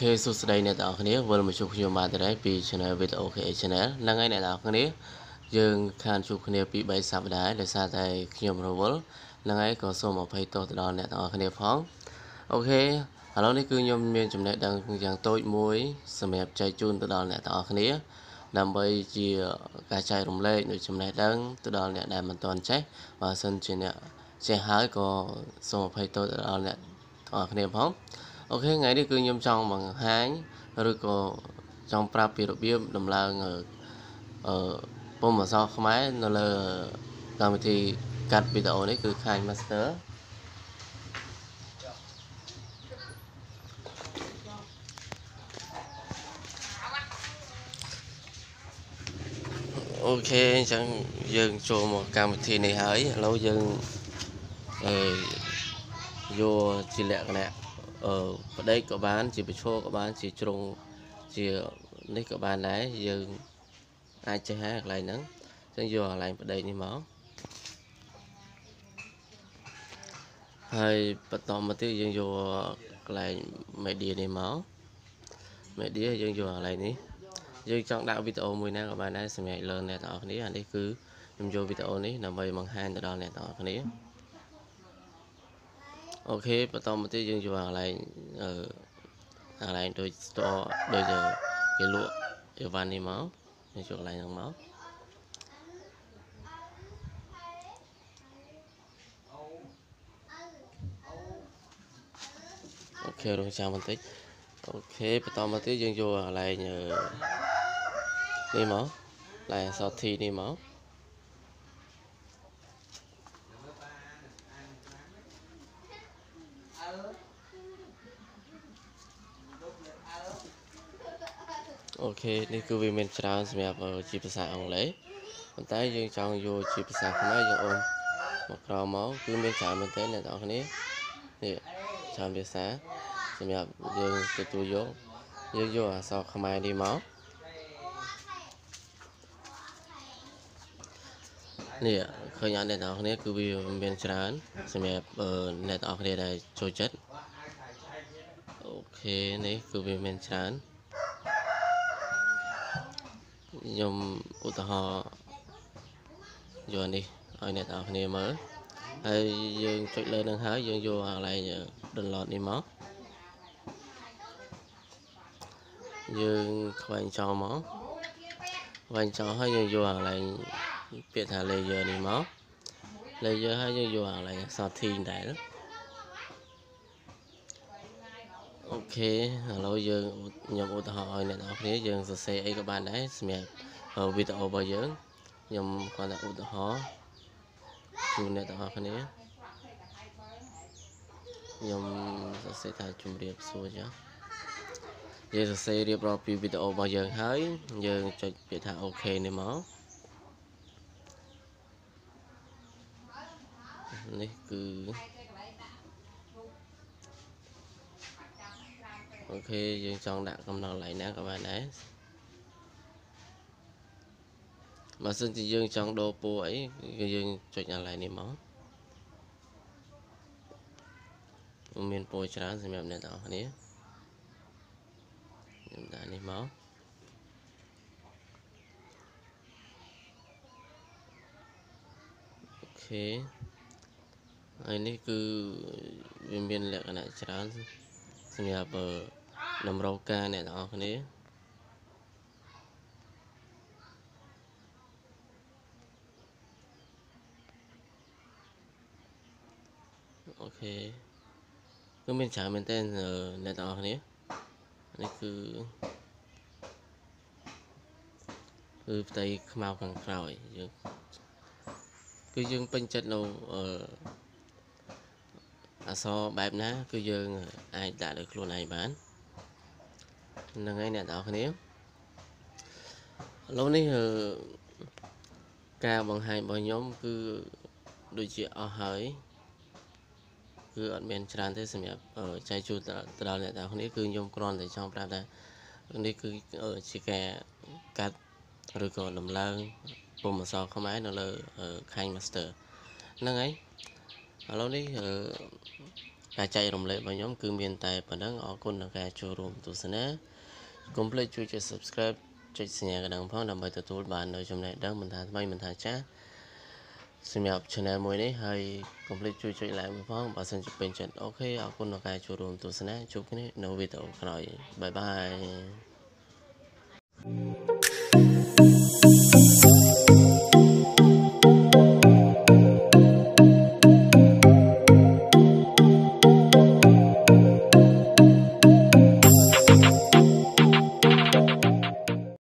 ខេសួស្តីអ្នកទាំងអស់គ្នាវិលមកជួបខ្ញុំបានដែរពី Channel Video KA Channel ហ្នឹងហើយអ្នកទាំងអស់គ្នាយើងខានជួបគ្នាពី3សប្តាហ៍ដោយសារតែខ្ញុំរវល់ហ្នឹងហើយក៏សូមអភ័យទោសទៅដល់អ្នកទាំងអស់គ្នាផងអូខេឥឡូវនេះគឺខ្ញុំមានចំណេះដឹងយ៉ាងតូចមួយសម្រាប់ចែកជូនទៅដល់អ្នកទាំងអស់គ្នាដើម្បីជាការចែករំលែកនូវចំណេះដឹងទៅដល់អ្នកដែលមិនទាន់ចេះបើសិនជាអ្នកចេះហើយក៏សូមអភ័យទោសទៅដល់អ្នកទាំងអស់គ្នាផង អូខេថ្ងៃនេះគឺខ្ញុំចង់បង្ហាញឬក៏ចង់ប្រាប់ពីរបៀបដំឡើងអឺពុម្ពអក្សរខ្មែរនៅលើកម្មវិធីកាត់វីដេអូនេះគឺ Kind Master អូខេអញ្ចឹងយើងចូលមកកម្មវិធីនេះហើយឥឡូវយើងអឺយកជាលក្ខណៈ អឺប្តីក៏បាន ជាប្រឈរក៏បាន ជាជ្រុងជានេះក៏បានដែរយើងអាចចេះហើយកន្លែងហ្នឹងអញ្ចឹងយកកន្លែងប្តីនេះមកហើយបន្តមកទៀតយើងយកកន្លែង media នេះមក media យើងយកកន្លែងនេះយើងចង់ដាក់វីដេអូមួយណាក៏បានដែរសម្រាប់លើអ្នកទាំងអស់គ្នាអានេះគឺខ្ញុំយកវីដេអូនេះដើម្បីបង្ហាញទៅដល់អ្នកទាំងអស់គ្នា អូខេបន្តមកទៀតយើងយកកន្លែងអឺកន្លែងដូច store ដូចគេលក់អីវ៉ាន់នេះមកយើងយកកន្លែងហ្នឹងមកអូខេរងចាំបន្តិចអូខេបន្តមកទៀតយើងយកកន្លែងនេះមកកន្លែងអសត T នេះមក អូខេនេះគឺវាមានច្រើនសម្រាប់ជាភាសាអង់គ្លេសប៉ុន្តែយើងចង់យកជាភាសាខ្មែរយើងអូនមកក្រោមមកគឺមានច្រើនមែនទែនអ្នកនរគ្នានេះច្រើនភាសាសម្រាប់យើងទទួលយកយើងយកអក្សរខ្មែរនេះមកនេះឃើញអត់អ្នកនរគ្នាគឺវាមានច្រើនសម្រាប់អ្នកនរគ្នាដែលចូលចិត្តអូខេនេះគឺវាមានច្រើន ខ្ញុំឧទាហរណ៍យកនេះឲ្យអ្នកទាំងអស់គ្នាមើលហើយយើងចុចលើនឹងហើយយើងយកកន្លែង download នេះមកយើងខ្វែងចោលមកខ្វែងចោលហើយយើងយកកន្លែងពាក្យថា layer នេះមក layer ហើយយើងយកកន្លែង sorting ដែរ អូខេឥឡូវយើងខ្ញុំឧទាហរណ៍ឲ្យអ្នកនរគ្នាយើងសរសេរអីក៏បានដែរសម្រាប់វីដេអូរបស់យើងខ្ញុំគាត់តែឧទាហរណ៍ជូនអ្នកទាំងអស់គ្នាខ្ញុំសរសេរថាជំរាបសួរចាយើងសរសេររៀបរាប់ពីវីដេអូរបស់យើងហើយយើងចុចពាក្យថាអូខេនេះមកនេះគឺ អូខេយើងចង់ដាក់កំណត់កន្លែងណាក៏បានដែរបើសិនជាយើងចង់ដូរពណ៌អីគឺយើងចុចកន្លែងនេះមកមានពណ៌ច្រើនសម្រាប់អ្នកទាំងអស់គ្នាខ្ញុំដាក់នេះមកអូខេហើយនេះគឺវាមានលក្ខណៈច្រើនសម្រាប់ តម្រូវការអ្នកទាំងអស់គ្នាអូខេគឺមានច្រើនមែនតើអ្នកទាំងអស់គ្នានេះគឺគឺផ្ទៃខ្មៅខាងក្រោយយើងគឺយើងពេញចិត្តនៅអឺអសរបែបណា គឺយើងអាចដាក់លើខ្លួនឯងបាន ហ្នឹងហើយអ្នកទាំងអស់គ្នាឥឡូវនេះការបង្ហាញរបស់ខ្ញុំគឺដូចជាអស់ហើយគឺអត់មានច្រើនទេសម្រាប់ចែកជូនទៅដល់អ្នកទាំងគ្នាគឺខ្ញុំគ្រាន់តែចង់ប្រាប់ថានេះគឺជាការកាត់ឬក៏ដំឡើងពុម្ពអក្សរខ្មែរនៅលើ Kind Master ហ្នឹងហើយឥឡូវនេះ ការចែករំលែករបស់ខ្ញុំគឺមានតែប៉ុណ្ណឹងអរគុណដល់ការចូលរួមទស្សនាកុំភ្លេចជួយចុច Subscribe ចុចសញ្ញាកណ្ដឹងផងដើម្បីទទួលបាននូវចំណេះដឹងមិនថាថ្មីមិនថាចាស់សម្រាប់ channel មួយនេះហើយកុំភ្លេចជួយចុច like មួយផងបើសិនជាពេញចិត្តអូខេអរគុណដល់ការចូលរួមទស្សនាជួបគ្នានៅវីដេអូក្រោយបាយបាយ